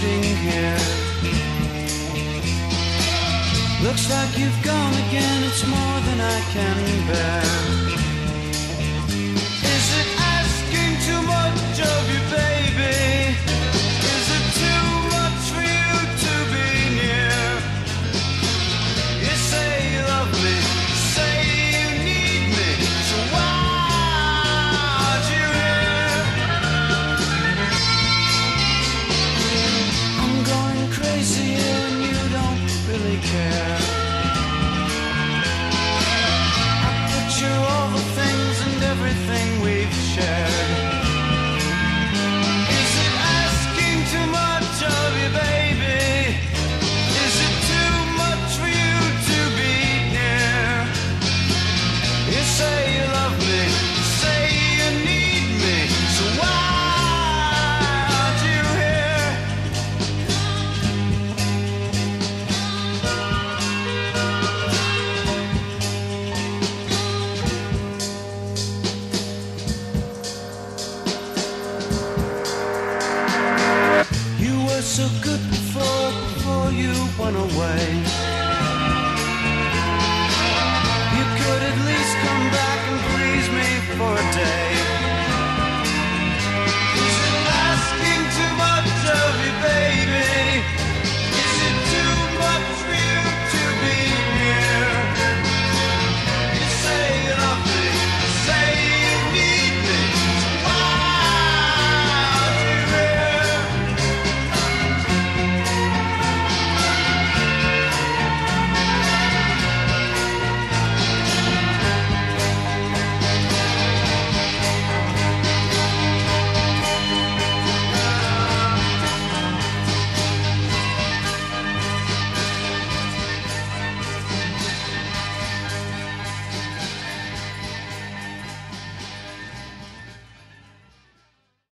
sitting here. Looks like you've gone again, it's more than I can bear. care. so good before, before you went away.